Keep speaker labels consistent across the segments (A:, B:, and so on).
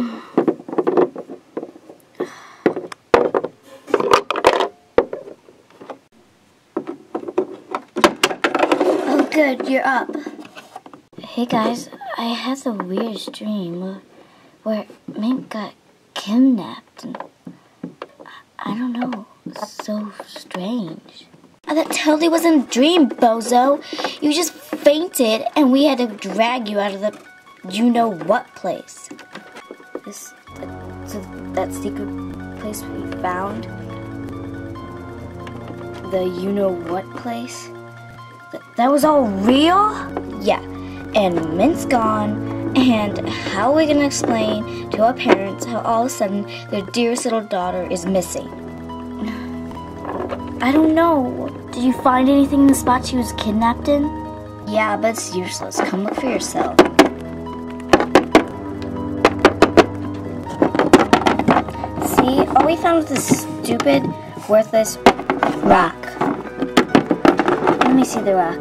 A: Oh, good, you're up.
B: Hey guys, I had the weirdest dream where Mink got kidnapped and I don't know, so strange.
A: Oh, that totally wasn't a dream, bozo. You just fainted and we had to drag you out of the you know what place.
B: This, so that secret place we found, the you know what place,
A: Th- that was all real? Yeah. And Mint's gone. And how are we gonna explain to our parents how all of a sudden their dearest little daughter is missing?
B: I don't know. Did you find anything in the spot she was kidnapped in?
A: Yeah, but it's useless. Come look for yourself. See, all we found was this stupid, worthless rock. Let me see the rock.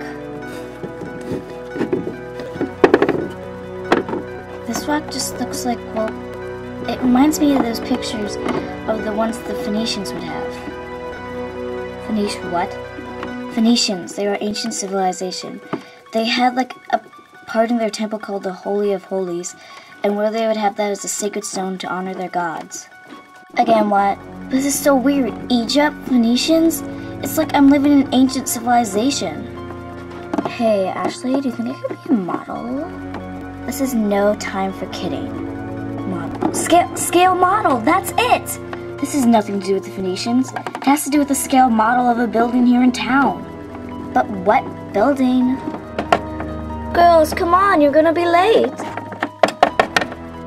A: This rock just looks like, well, it reminds me of those pictures of the ones the Phoenicians would have. Phoenician what? Phoenicians, they were ancient civilization. They had like a part in their temple called the Holy of Holies, and where they would have that as a sacred stone to honor their gods. Again, what? This is so weird. Egypt, Phoenicians? It's like I'm living in ancient civilization. Hey, Ashley, do you think I could be a model? This is no time for kidding. Model. Scale, scale model, that's it! This has nothing to do with the Phoenicians. It has to do with the scale model of a building here in town. But what building? Girls, come on, you're gonna be late.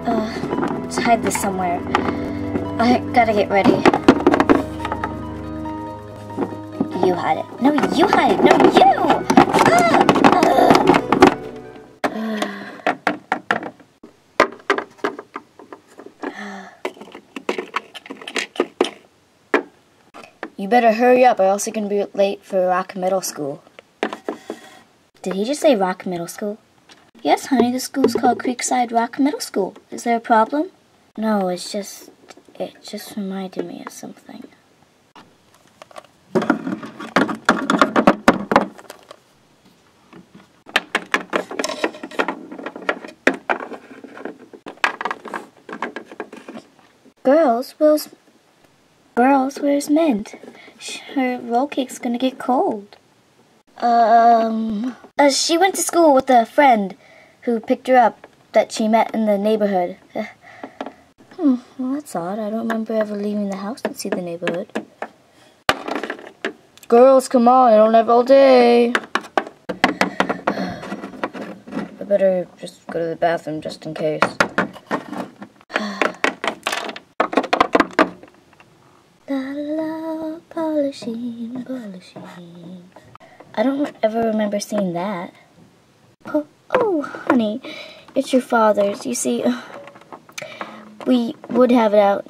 A: Uh, let's hide this somewhere. I gotta get ready. You hide it. No, you hide it. No, you! Ah!
B: You better hurry up or else you're gonna be late for Rock Middle School.
A: Did he just say Rock Middle School? Yes, honey, the school's called Creekside Rock Middle School. Is there a problem?
B: No, it's just, it just reminded me of something.
A: Girls, where's Girls, where's Mint? Her roll cake's gonna get cold. Um, uh, she went to school with a friend who picked her up that she met in the neighborhood. Uh,
B: Hmm, well, that's odd. I don't remember ever leaving the house to see the neighborhood. Girls, come on, I don't have all day. I better just go to the bathroom just in case.
A: La la, polishing, polishing. I don't ever remember seeing that. Oh, oh, honey, it's your father's. You see, we would have it out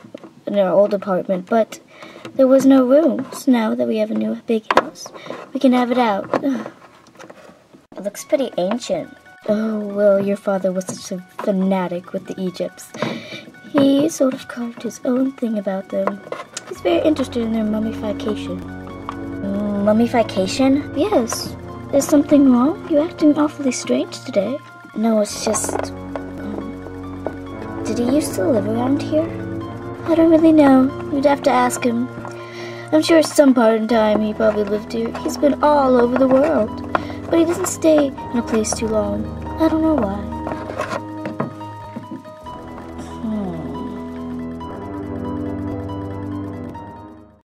A: in our old apartment, but there was no room. So now that we have a new big house, we can have it out. It looks pretty ancient. Oh, well, your father was such a fanatic with the Egypts. He sort of carved his own thing about them. He's very interested in their mummification. Mummification? Yes. Is something wrong? You're acting awfully strange today. No, it's just. Did he used to live around here? I don't really know. You'd have to ask him. I'm sure some part in time he probably lived here. He's been all over the world. But he doesn't stay in a place too long. I don't know why.